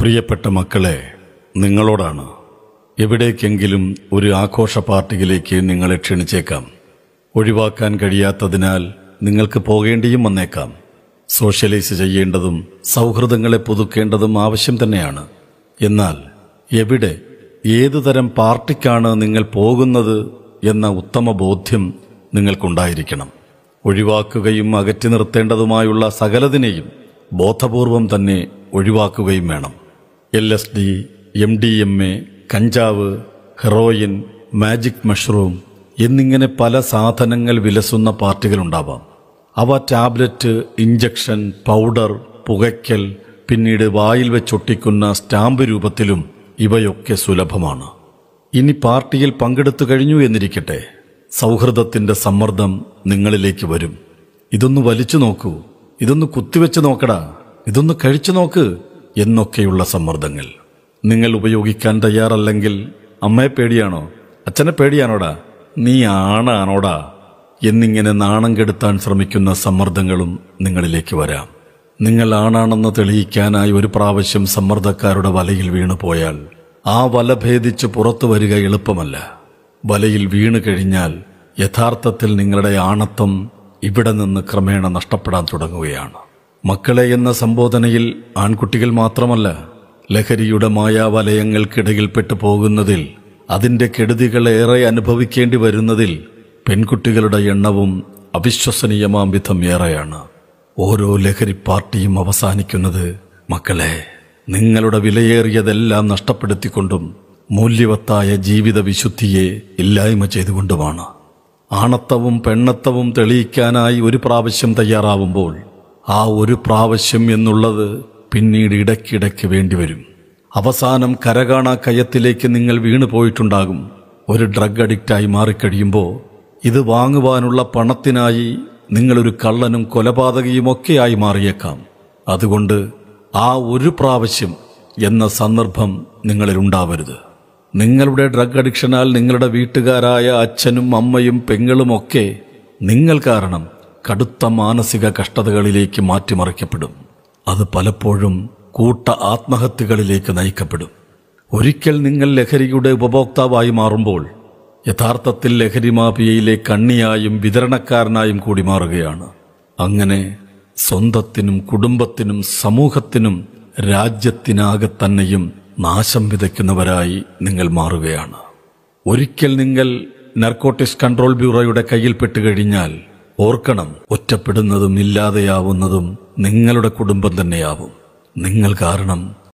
പ്രിയപ്പെട്ട മക്കളെ നിങ്ങളോടാണ് എവിടേക്കെങ്കിലും ഒരു ആഘോഷ പാർട്ടിയിലേക്ക് നിങ്ങളെ ക്ഷണിച്ചേക്കാം. ഒഴിവാക്കാൻ കഴിയാത്തതിനാൽ നിങ്ങൾക്ക് പോകേണ്ടിയും വന്നേക്കാം. സോഷ്യലൈസ് ചെയ്യേണ്ടതും സൗഹൃദങ്ങളെ പുതുക്കേണ്ടതും ആവശ്യം തന്നെയാണ്. എന്നാൽ എവിടെ ഏതുതരം പാർട്ടിക്കാണ് നിങ്ങൾ പോകുന്നത് എന്ന ഉത്തമ ബോധ്യം നിങ്ങൾക്കുണ്ടായിരിക്കണം. ഒഴിവാക്കുകയും അകറ്റി നിർത്തേണ്ടതുമായുള്ള സകലതിനെയും ബോധപൂർവം തന്നെ ഒഴിവാക്കുകയും വേണം. L S D M D M A കഞ്ചാവ് ഹെറോയിൻ മാജിക് മഷ്റൂം എന്നിങ്ങനെ പല സാധനങ്ങൾ വിലസുന്ന പാർട്ടികളുണ്ടാവാം. അവ ടാബ്ലറ്റ് ഇഞ്ചക്ഷൻ പൗഡർ പുകയ്ക്കൽ പിന്നീട് വായിൽ വെച്ചൊട്ടിക്കുന്ന സ്റ്റാമ്പ് രൂപത്തിലും ഇവയൊക്കെ സുലഭമാണ്. ഇനി പാർട്ടിയിൽ പങ്കെടുത്തു കഴിഞ്ഞു എന്നിരിക്കട്ടെ. സൗഹൃദത്തിന്റെ സമ്മർദ്ദം നിങ്ങളിലേക്ക് വരും. ഇതൊന്ന് വലിച്ചു നോക്കൂ. ഇതൊന്ന് കുത്തിവെച്ച് നോക്കടാ. ഇതൊന്ന് കഴിച്ചു നോക്ക്. എന്നൊക്കെയുള്ള സമ്മർദ്ദങ്ങൾ. നിങ്ങൾ ഉപയോഗിക്കാൻ തയ്യാറല്ലെങ്കിൽ അമ്മയെ പേടിയാണോ? അച്ഛനെ പേടിയാണോടാ? നീ ആണാണോടാ? എന്നിങ്ങനെ നാണം കെടുത്താൻ ശ്രമിക്കുന്ന സമ്മർദ്ദങ്ങളും നിങ്ങളിലേക്ക് വരാം. നിങ്ങൾ ആണാണെന്ന് തെളിയിക്കാനായി ഒരു പ്രാവശ്യം സമ്മർദ്ദക്കാരുടെ വലയിൽ വീണു പോയാൽ ആ വല ഭേദിച്ച് പുറത്തു വരിക എളുപ്പമല്ല. വലയിൽ വീണു കഴിഞ്ഞാൽ യഥാർത്ഥത്തിൽ നിങ്ങളുടെ ആണത്വം ഇവിടെ നിന്ന് ക്രമേണ നഷ്ടപ്പെടാൻ തുടങ്ങുകയാണ്. മക്കളെ എന്ന സംബോധനയിൽ ആൺകുട്ടികൾ മാത്രമല്ല ലഹരിയുടെ മായാവലയങ്ങൾക്കിടയിൽപ്പെട്ടു പോകുന്നതിൽ അതിന്റെ കെടുതികൾ ഏറെ അനുഭവിക്കേണ്ടി വരുന്നതിൽ പെൺകുട്ടികളുടെ എണ്ണവും അവിശ്വസനീയമാം വിധം ഏറെയാണ്. ഓരോ ലഹരി പാർട്ടിയും അവസാനിക്കുന്നത് മക്കളെ നിങ്ങളുടെ വിലയേറിയതെല്ലാം നഷ്ടപ്പെടുത്തിക്കൊണ്ടും മൂല്യവത്തായ ജീവിത വിശുദ്ധിയെ ഇല്ലായ്മ ചെയ്തുകൊണ്ടുമാണ്. ആണത്തവും പെണ്ണത്തവും തെളിയിക്കാനായി ഒരു പ്രാവശ്യം തയ്യാറാവുമ്പോൾ ആ ഒരു പ്രാവശ്യം എന്നുള്ളത് പിന്നീട് ഇടയ്ക്കിടയ്ക്ക് വേണ്ടിവരും. അവസാനം കരകാണാ കയത്തിലേക്ക് നിങ്ങൾ വീണു പോയിട്ടുണ്ടാകും. ഒരു ഡ്രഗ് അഡിക്റ്റായി മാറിക്കഴിയുമ്പോൾ ഇത് വാങ്ങുവാനുള്ള പണത്തിനായി നിങ്ങളൊരു കള്ളനും കൊലപാതകയുമൊക്കെയായി മാറിയേക്കാം. അതുകൊണ്ട് ആ ഒരു പ്രാവശ്യം എന്ന സന്ദർഭം നിങ്ങളിൽ ഉണ്ടാവരുത്. നിങ്ങളുടെ ഡ്രഗ് അഡിക്ഷനാൽ നിങ്ങളുടെ വീട്ടുകാരായ അച്ഛനും അമ്മയും പെങ്ങളുമൊക്കെ നിങ്ങൾ കാരണം കടുത്ത മാനസിക കഷ്ടതകളിലേക്ക് മാറ്റിമറിക്കപ്പെടും. അത് പലപ്പോഴും കൂട്ട ആത്മഹത്യകളിലേക്ക് നയിക്കപ്പെടും. ഒരിക്കൽ നിങ്ങൾ ലഹരിയുടെ ഉപഭോക്താവായി മാറുമ്പോൾ യഥാർത്ഥത്തിൽ ലഹരി മാഫിയയിലെ കണ്ണിയായും വിതരണക്കാരനായും കൂടി മാറുകയാണ്. അങ്ങനെ സ്വന്തത്തിനും കുടുംബത്തിനും സമൂഹത്തിനും രാജ്യത്തിനാകെ തന്നെയും നാശം വിതയ്ക്കുന്നവരായി നിങ്ങൾ മാറുകയാണ്. ഒരിക്കൽ നിങ്ങൾ നർക്കോട്ടിക്സ് കൺട്രോൾ ബ്യൂറോയുടെ കയ്യിൽപ്പെട്ട് കഴിഞ്ഞാൽ ഓർക്കണം ഒറ്റപ്പെടുന്നതും ഇല്ലാതെയാവുന്നതും നിങ്ങളുടെ കുടുംബം തന്നെയാവും. നിങ്ങൾ കാരണം